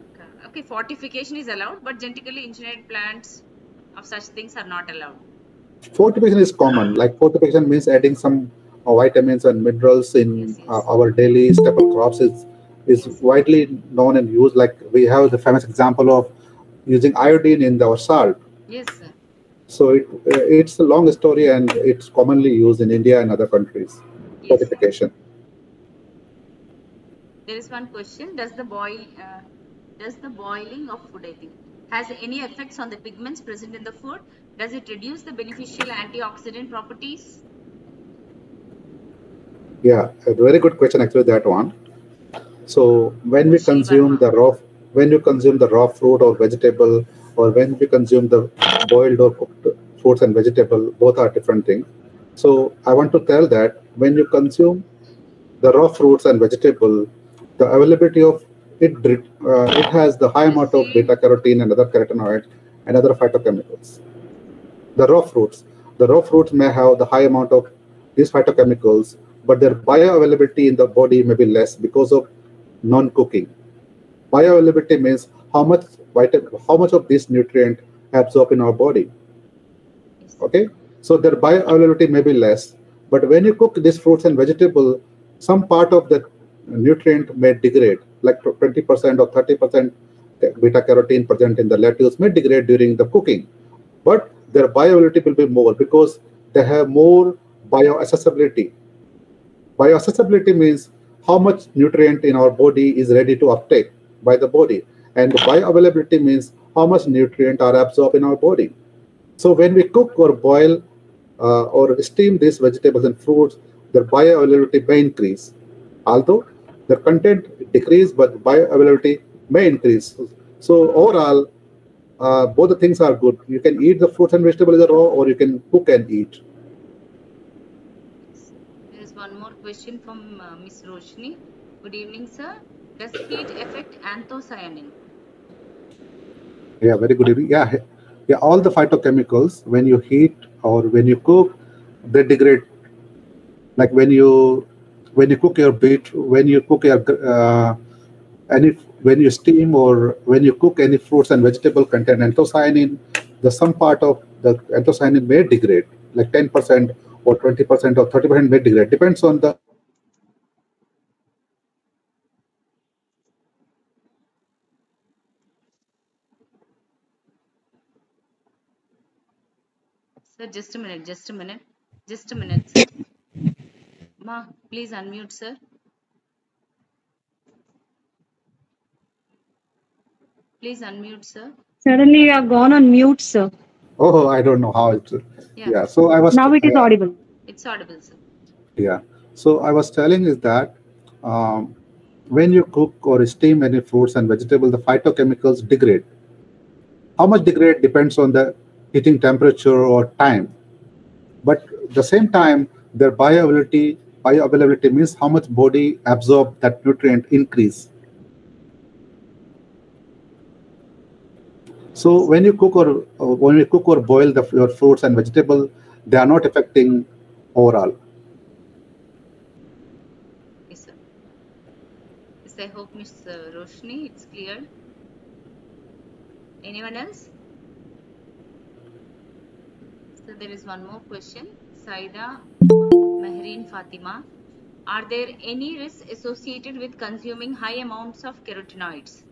Okay. Okay, fortification is allowed, but genetically engineered plants of such things are not allowed. Fortification is common. Like fortification means adding some uh, vitamins and minerals in uh, our daily staple crops is is widely known and used. Like we have the famous example of using iodine in our salt. Yes, sir. So it, uh, it's a long story and it's commonly used in India and other countries. Yes. Fortification. There is one question. Does the boil, uh, does the boiling of food, I think, has any effects on the pigments present in the food? Does it reduce the beneficial antioxidant properties? Yeah, a very good question actually that one. So when we consume the raw, when you consume the raw fruit or vegetable, or when we consume the boiled or cooked fruits and vegetable, both are different things. So I want to tell that when you consume the raw fruits and vegetable, the availability of it, uh, it has the high amount of beta carotene and other carotenoids and other phytochemicals. The raw fruits, the raw fruits may have the high amount of these phytochemicals, but their bioavailability in the body may be less because of non-cooking. Bioavailability means how much vitamin, how much of this nutrient absorb in our body. Okay, so their bioavailability may be less, but when you cook these fruits and vegetable, some part of the nutrient may degrade, like 20% or 30% eh, beta carotene present in the lettuce may degrade during the cooking, but their bioavailability will be more because they have more bioaccessibility. Bioaccessibility means how much nutrient in our body is ready to uptake by the body, and bioavailability means how much nutrient are absorbed in our body. So when we cook or boil uh, or steam these vegetables and fruits, their bioavailability may increase. Although their content decrease, but bioavailability may increase. So overall, uh, both the things are good. You can eat the fruits and vegetables raw, or you can cook and eat. There is one more question from uh, Miss Roshni. Good evening, sir. Does heat affect anthocyanin? Yeah, very good evening. Yeah, yeah. All the phytochemicals, when you heat or when you cook, they degrade. Like when you when you cook your beet, when you cook your uh, any when you steam or when you cook any fruits and vegetable contain anthocyanin, the some part of the anthocyanin may degrade, like ten percent or twenty percent or thirty percent may degrade. Depends on the Sir, just a minute, just a minute, just a minute, sir. Ma, please unmute, sir. Please unmute, sir. Suddenly you have gone on mute, sir. oh, I don't know how it. Yeah, Yeah. So I was Now it is yeah. audible. it's audible, sir. Yeah. So I was telling is that um, when you cook or steam any fruits and vegetables, the phytochemicals degrade. How much degrade depends on the heating temperature or time. But the same time, their bioavailability bioavailability means how much body absorb that nutrient increase. So when you cook or, or when you cook or boil the your fruits and vegetable, they are not affecting overall. Yes, sir. Yes, I hope Miss uh, Roshni, it's clear. Anyone else? So there is one more question. Saida Mehreen Fatima. Are there any risks associated with consuming high amounts of carotenoids?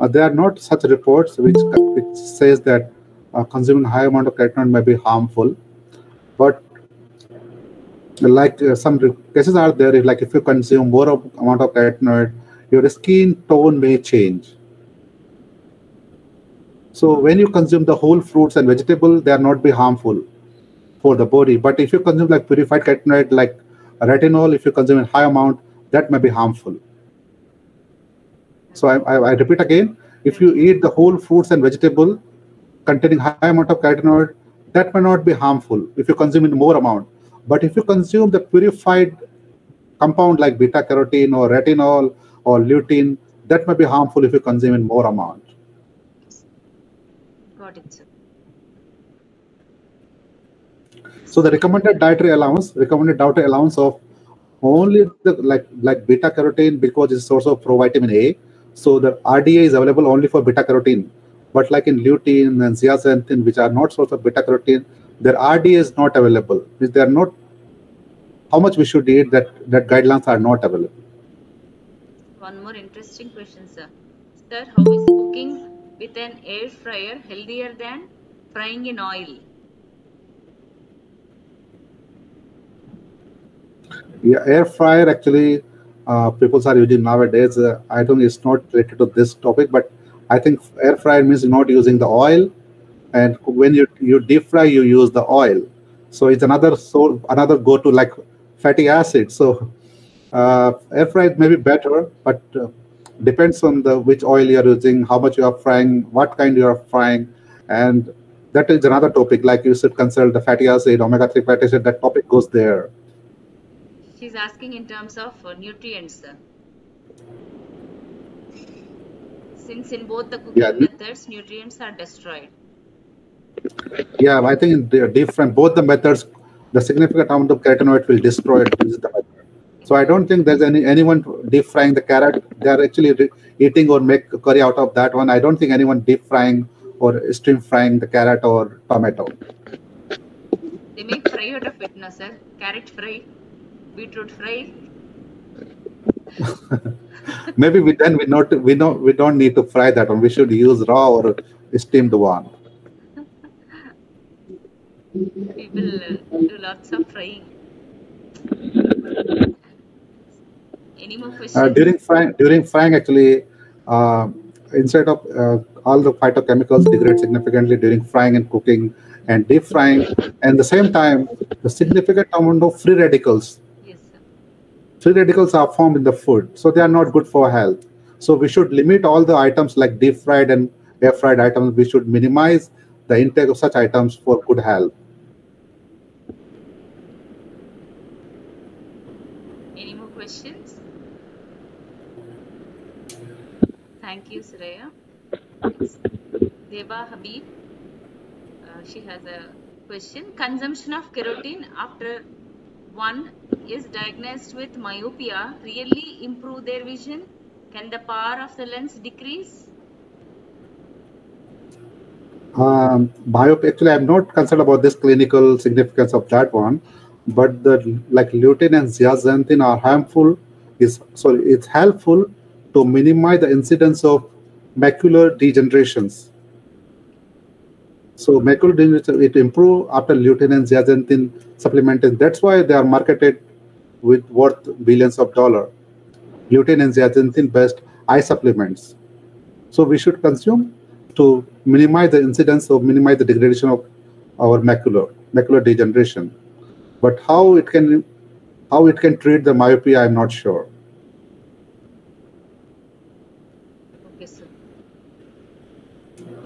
Uh, there are not such reports which which says that uh, consuming high amount of carotenoid may be harmful, but like uh, some cases are there. Like if you consume more of, amount of carotenoid, your skin tone may change. So when you consume the whole fruits and vegetable, they are not be harmful for the body. But if you consume like purified carotenoid, like retinol, if you consume in high amount, that may be harmful. So I, I, I repeat again, if you eat the whole fruits and vegetable containing high amount of carotenoid, that may not be harmful if you consume in more amount. But if you consume the purified compound like beta carotene or retinol or lutein, that may be harmful if you consume in more amount. Got it, sir. So the recommended dietary allowance, recommended dietary allowance of only the like like beta carotene because it's source of provitamin A. So the RDA is available only for beta carotene. But like in lutein and zeaxanthin, which are not source of beta carotene, their RDA is not available. Means they are not how much we should eat that that guidelines are not available. One more interesting question, sir. Sir, how is cooking with an air fryer healthier than frying in oil? Yeah, air fryer actually, uh, people are using nowadays. Uh, I don't. It's not related to this topic, but I think air fryer means not using the oil, and when you you deep fry, you use the oil. So it's another so another go to like fatty acid. So uh, air fry may be better, but uh, depends on the which oil you are using, how much you are frying, what kind you are frying, and that is another topic. Like you should consult the fatty acid, omega three fatty acid. That topic goes there. She's asking in terms of uh, nutrients. Since in both the cooking Yeah, methods, nutrients are destroyed. Yeah, I think they're different. Both the methods, the significant amount of carotenoid will destroy it. The method. So I don't think there's any anyone deep frying the carrot. They are actually eating or make curry out of that one. I don't think anyone deep frying or steam frying the carrot or tomato. They make fry out of it, no, sir. Carrot fry, beetroot fry. *laughs* Maybe we then we not we know we don't need to fry that one. We should use raw or steamed one. People uh, do lots of frying. Any more questions? Uh, during frying, during frying, actually, uh, instead of uh, all the phytochemicals degrade significantly during frying and cooking and deep frying, and the same time, the significant amount of free radicals. Free radicals are formed in the food, so they are not good for health. So we should limit all the items like deep fried and air fried items. We should minimize the intake of such items for good health. Any more questions? Thank you. Next, Deba Habib. Uh, she has a question. Consumption of carotene after one is diagnosed with myopia really improve their vision? Can the power of the lens decrease? Um, myopia. Actually, I'm not concerned about this clinical significance of that one, but the like lutein and zeaxanthin are harmful. Is sorry, it's helpful to minimize the incidence of macular degenerations. So macular degeneration it improve after lutein and zeaxanthin supplementation. That's why they are marketed with worth billions of dollar. Lutein and zeaxanthin based eye supplements. So we should consume to minimize the incidence or minimize the degradation of our macular macular degeneration. But how it can how it can treat the myopia, I'm not sure. Okay, sir.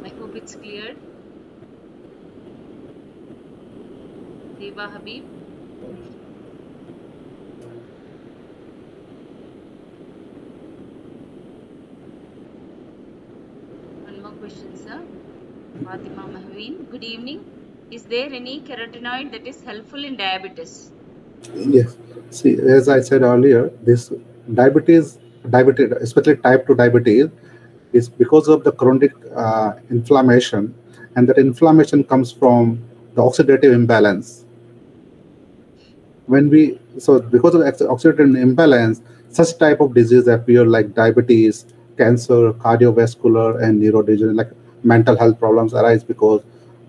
I hope it's clear. Deba Habib. One more question, sir. Fatima Mahveen. Good evening. Is there any carotenoid that is helpful in diabetes? Yes. See, as I said earlier, this diabetes, diabetes, especially type 2 diabetes, is because of the chronic uh, inflammation, and that inflammation comes from the oxidative imbalance. When we so because of oxidative imbalance, such type of disease appear like diabetes, cancer, cardiovascular, and neurodegeneration, like mental health problems arise because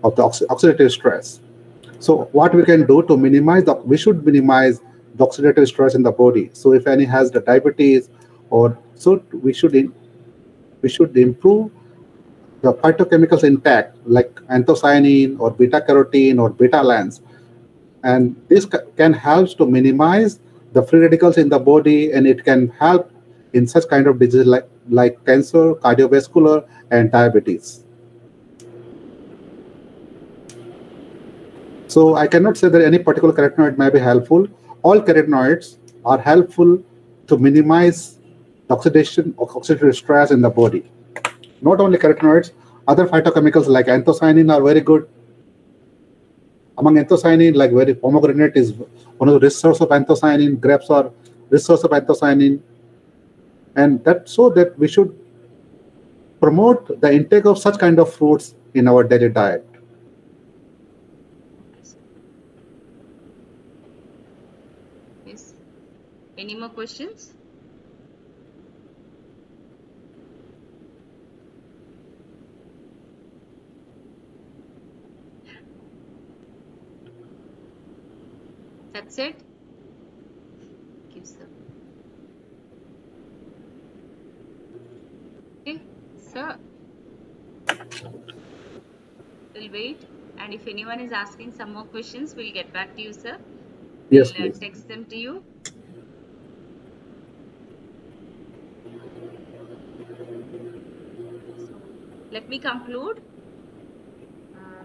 of the oxi- oxidative stress. So what we can do to minimize the we should minimize the oxidative stress in the body. So if any has the diabetes or so we should in, we should improve the phytochemicals intact like anthocyanin or beta carotene or betalains and this can help to minimize the free radicals in the body and it can help in such kind of disease like like cancer cardiovascular and diabetes So I cannot say that any particular carotenoid may be helpful. All carotenoids are helpful to minimize oxidation or oxidative stress in the body. Not only carotenoids, other phytochemicals like anthocyanin are very good. Among anthocyanin, like very pomegranate is one of the rich source of anthocyanin. Grapes are rich source of anthocyanin, and that so that we should promote the intake of such kind of fruits in our daily diet. Yes. Any more questions? That's it. Give sir. Okay, sir. We'll wait. And if anyone is asking some more questions, we'll get back to you, sir. Yes, We'll uh, please. text them to you. Let me conclude. Uh,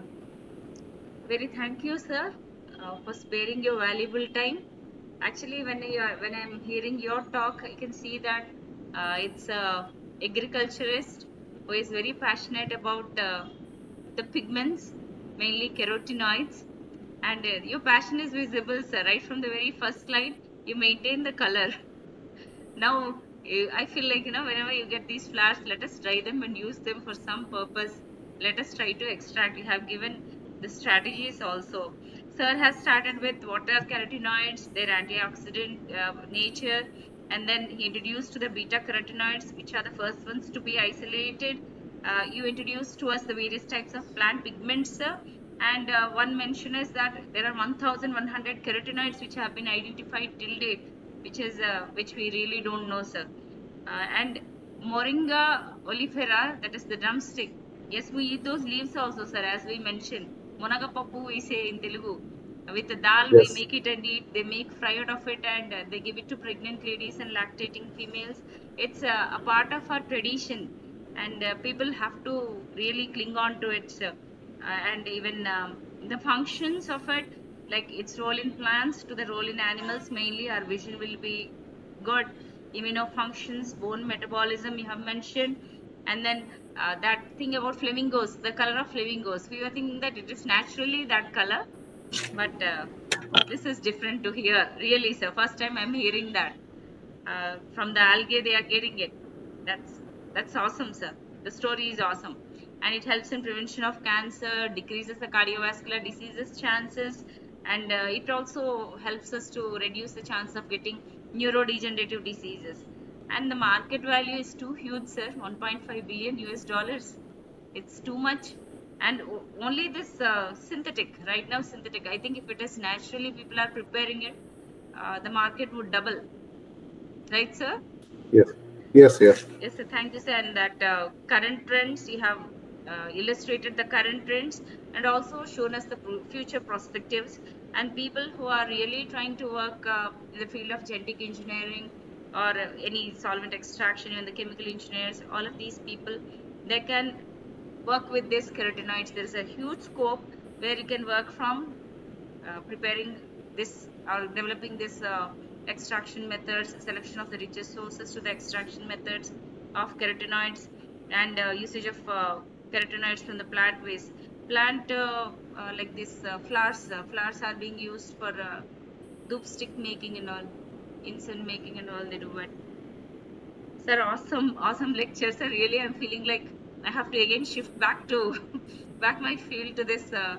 very thank you, sir, uh, for sparing your valuable time. Actually, when you are, when I'm hearing your talk, I can see that uh, it's a agriculturist who is very passionate about uh, the pigments, mainly carotenoids, and uh, your passion is visible, sir. Right from the very first slide, you maintain the color. *laughs* now I feel like you know whenever you get these flowers, let us dry them and use them for some purpose. Let us try to extract. You have given the strategies also. Sir has started with what are carotenoids, their antioxidant uh, nature, and then he introduced to the beta carotenoids, which are the first ones to be isolated. Uh, you introduced to us the various types of plant pigments, sir. And uh, one mention is that there are 1,100 carotenoids which have been identified till date, which is uh, which we really don't know, sir. Uh, and Moringa oleifera, that is the drumstick. Yes, we eat those leaves also, sir, as we mentioned. Monagapappu, we say in Telugu. With the dal, Yes. we make it and eat. They make fry out of it and they give it to pregnant ladies and lactating females. It's uh, a part of our tradition, and uh, people have to really cling on to it. Uh, and even um, the functions of it, like its role in plants to the role in animals, mainly our vision will be good immunofunctions, bone metabolism you have mentioned, and then uh, that thing about flamingos, the color of flamingos. We were thinking that it is naturally that color, but uh, this is different to hear. Really, sir, first time I'm hearing that uh, from the algae they are getting it. That's that's awesome, sir. The story is awesome, and it helps in prevention of cancer, decreases the cardiovascular diseases chances, and uh, it also helps us to reduce the chance of getting neurodegenerative diseases. And the market value is too huge, sir. 1.5 billion US dollars. It's too much. And only this uh, synthetic, right now synthetic. I think if it is naturally people are preparing it, uh, the market would double. Right, sir? Yes. Yes, yes. Yes, sir. Thank you, sir. And that uh, current trends, you have uh, illustrated the current trends and also shown us the future perspectives. And people who are really trying to work uh, in the field of genetic engineering or any solvent extraction, and the chemical engineers, all of these people, they can work with these carotenoids. There is a huge scope where you can work from uh, preparing this or developing this uh, extraction methods, selection of the richest sources to the extraction methods of carotenoids, and uh, usage of uh, carotenoids from the plant waste. Plant uh, uh, like this flowers, flowers are being used for uh, stick making and all, incense making and all. They do it. Sir, awesome, awesome lecture, sir. Really, I'm feeling like I have to again shift back to *laughs* back my field to this uh,